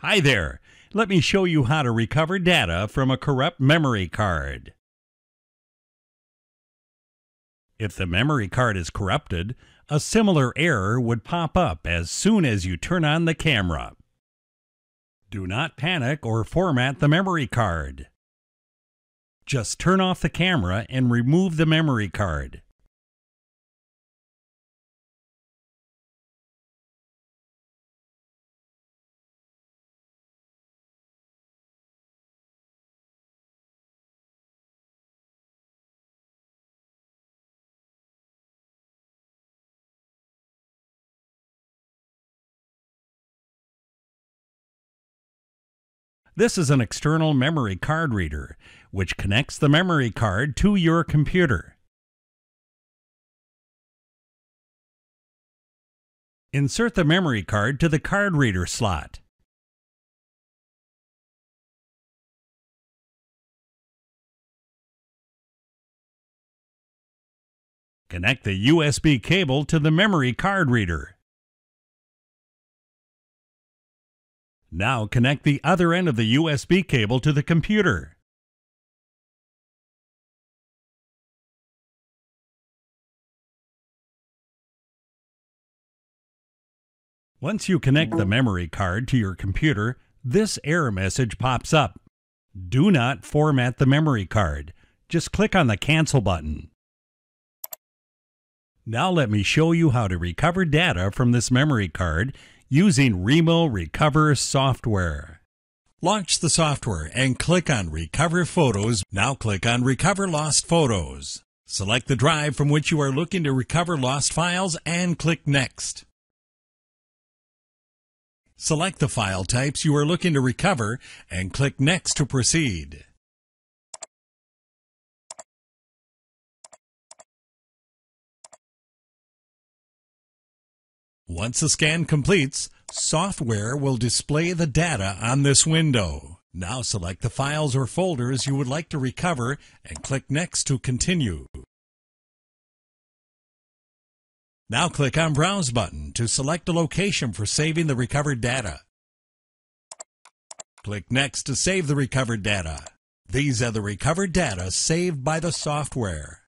Hi there. Let me show you how to recover data from a corrupt memory card. If the memory card is corrupted, a similar error would pop up as soon as you turn on the camera. Do not panic or format the memory card. Just turn off the camera and remove the memory card. This is an external memory card reader, which connects the memory card to your computer. Insert the memory card to the card reader slot. Connect the USB cable to the memory card reader. Now connect the other end of the USB cable to the computer. Once you connect the memory card to your computer, this error message pops up. Do not format the memory card. Just click on the Cancel button. Now let me show you how to recover data from this memory card using Remo Recover software. Launch the software and click on Recover Photos. Now click on Recover Lost Photos. Select the drive from which you are looking to recover lost files and click Next. Select the file types you are looking to recover and click Next to proceed. Once the scan completes, software will display the data on this window. Now select the files or folders you would like to recover and click Next to continue. Now click on Browse button to select a location for saving the recovered data. Click Next to save the recovered data. These are the recovered data saved by the software.